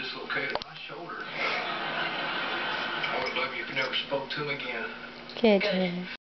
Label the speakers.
Speaker 1: dislocated my shoulder. I would love you if you never spoke to him again.
Speaker 2: Good.